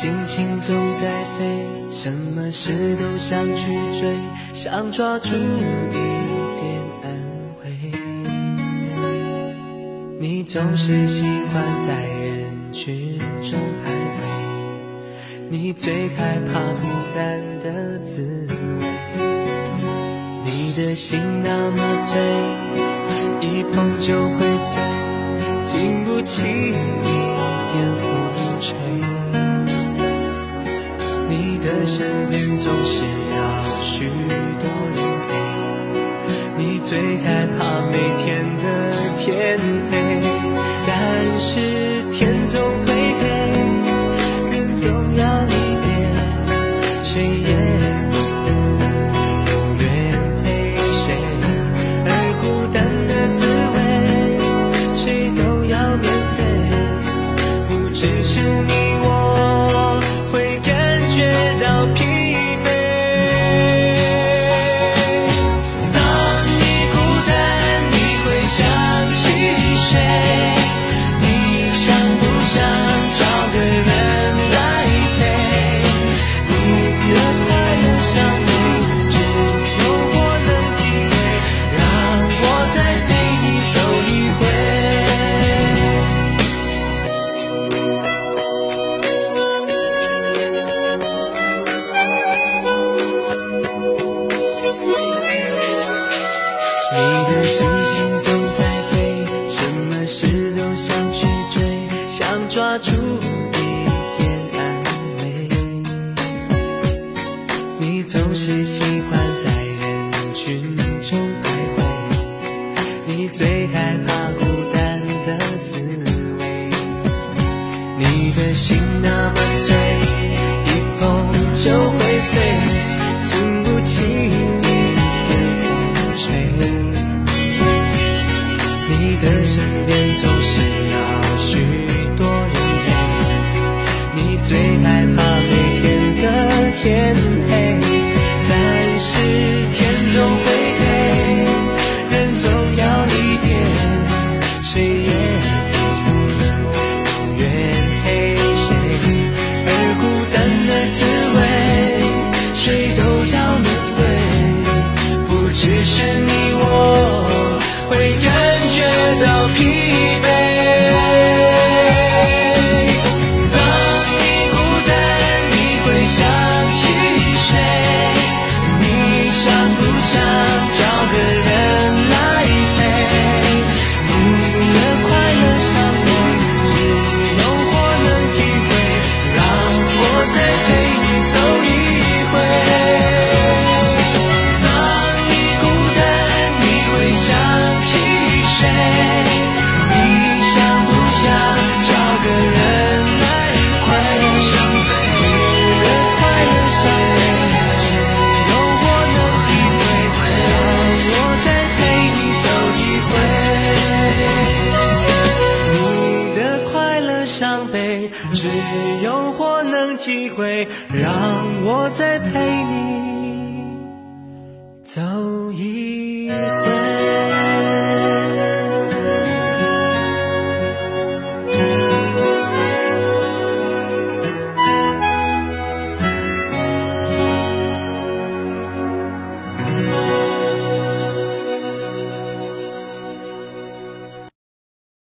心情总在飞，什么事都想去追，想抓住一点安慰。你总是喜欢在人群中徘徊，你最害怕孤单的滋味。你的心那么脆，一碰就会碎，经不起一点风吹。的身边总是要许多人陪，你最害怕每天的天黑，但是天总会黑，人总要离别，谁也心情总在飞，什么事都想去追，想抓住一点安慰。你总是喜欢在的身边总是要许多人陪，你最害怕每天的天黑，想只有我能体会。让我再陪你走一